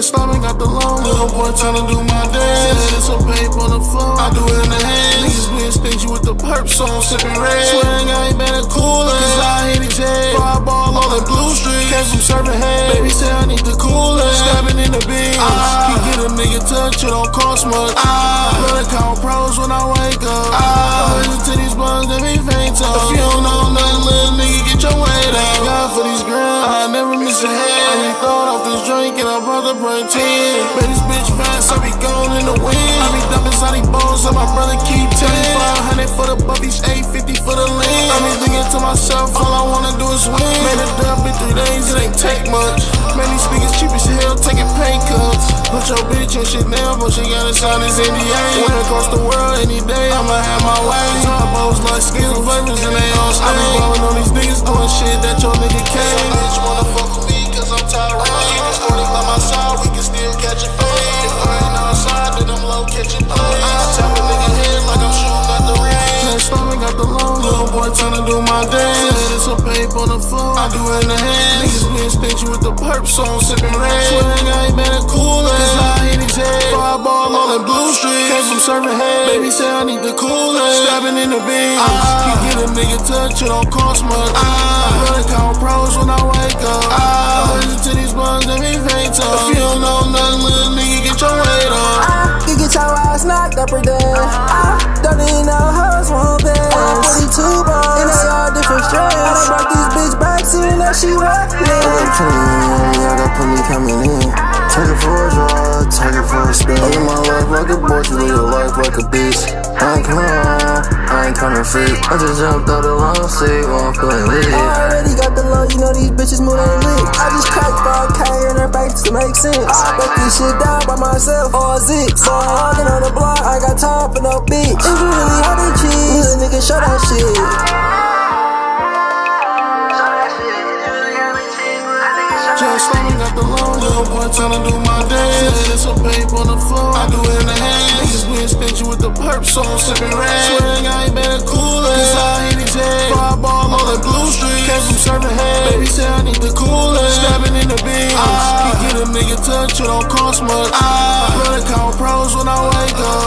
stomach got the long. Little boy tryna do my dance. Said it's a paper on the floor. I do it in the hand. Niggas being stingy with the perp song, sipping red. Swearing I ain't been a cooler. Cause I hit his head. Fireball all in blue street. Came from serving head. Baby say I need the cooler. Stabbing in the beans. Ah. He get a nigga touch, it don't cost much. Ah. Better count pros when I wake up. Ah. Head. I be throwing off this drink and I'm about to bring 10. Man, this bitch fast, I be going in the wind. I be dumping Sonic balls, and my brother keep 10. 500 for the bubbies, 850 for the lean. I be thinking to myself, all I wanna do is win. Made a dub in three days, it ain't take much. Man, these speakers cheap as hell, taking pay cuts. Put your bitch in shit now, but she gotta sign this NDA. Went across the world any day, I'ma have my way. Turbos like skill flavors and they all stay. On the floor, I do it in the hand. Niggas being stingy with the perp song, sipping red. Swearing I ain't been a cooler. Cause I hit his head. Fireball all in blue street. Came from serving head. Baby say I need the cooler. Stabbing in the beans. Ah. He get a nigga touch, it don't cost much. Ah. Better count pros when I wake up. Ah. Listen to these buns, they be faint up. If you don't know nothing, little nigga, get your weight up. Ah, you get your ass knocked up or dead. Ah, Yeah, that put me coming in. Take it for a drive, take it for a spin. I live my life like a boy, you live your life like a bitch. I ain't coming home, I ain't coming free. I just jumped out the long seat while I'm feeling lit. I already got the low, you know these bitches more than uh, lips. I just cracked 5K in her face to make sense. Uh, I break this shit down by myself, all zip. So I'm uh, walking on the block, I got time for no bitch. If you really had the cheese, nigga, show that shit. The boy tryna do my dance. Said it's a paper on the floor, I do it in the hand. Niggas being stingy with the perp song, sipping red. Swearing I ain't been a cooler. Cause I hit his head. Fireball all in blue street. Came from serving head. Baby say I need the cooler. Stabbing in the beans. Ah. He get a nigga touch, it don't cost much. Ah. Better count pros when I wake up.